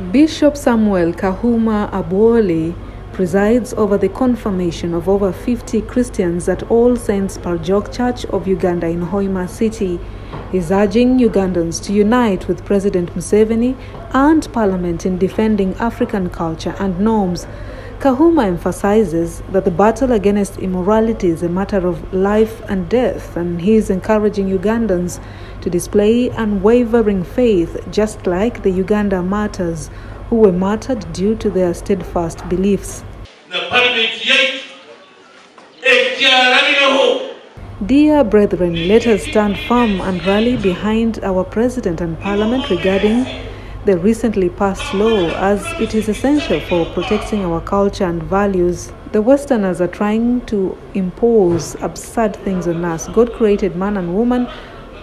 Bishop Samuel Kahuma Abwooli presides over the confirmation of over 50 Christians at All Saints Parjok Church of Uganda in Hoima City. He's urging Ugandans to unite with President Museveni and Parliament in defending African culture and norms. Kahuma emphasizes that the battle against immorality is a matter of life and death, and he is encouraging Ugandans to display unwavering faith, just like the Uganda martyrs who were martyred due to their steadfast beliefs. Dear brethren, let us stand firm and rally behind our President and Parliament regarding the recently passed law as it is essential for protecting our culture and values. The Westerners are trying to impose absurd things on us. God created man and woman,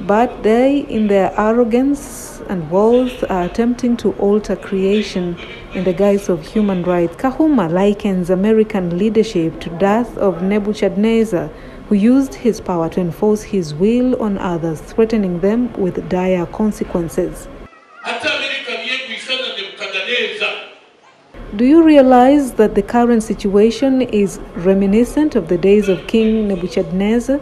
but they, in their arrogance and wealth, are attempting to alter creation in the guise of human rights. Kahuma likens American leadership to that of Nebuchadnezzar, who used his power to enforce his will on others, threatening them with dire consequences. Do you realize that the current situation is reminiscent of the days of King Nebuchadnezzar?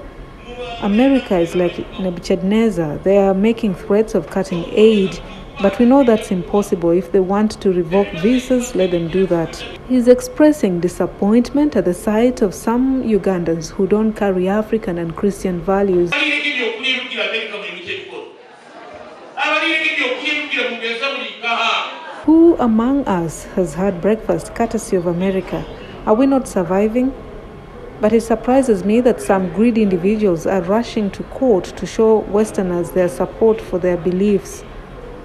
America is like Nebuchadnezzar. They are making threats of cutting aid, but we know that's impossible. If they want to revoke visas, let them do that. He's expressing disappointment at the sight of some Ugandans who don't carry African and Christian values. Who among us has had breakfast courtesy of America? Are we not surviving? But it surprises me that some greedy individuals are rushing to court to show Westerners their support for their beliefs,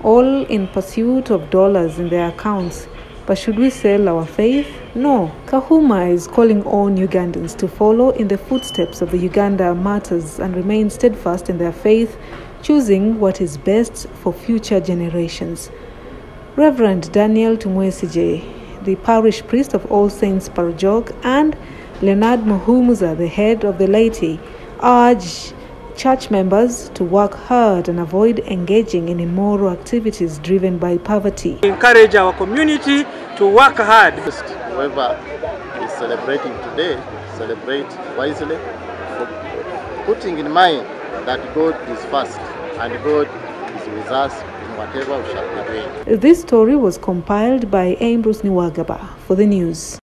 all in pursuit of dollars in their accounts. But should we sell our faith? No. Kahuma is calling on Ugandans to follow in the footsteps of the Uganda martyrs and remain steadfast in their faith, choosing what is best for future generations. Reverend Daniel Tumwesije, the parish priest of All Saints Parjok, and Leonard Muhumuza, the head of the laity, urge church members to work hard and avoid engaging in immoral activities driven by poverty. Encourage our community to work hard. Whoever is celebrating today, celebrate wisely, putting in mind that God is first and God is with us whatever shall be doing. This story was compiled by Ambrose Niwagaba for the news.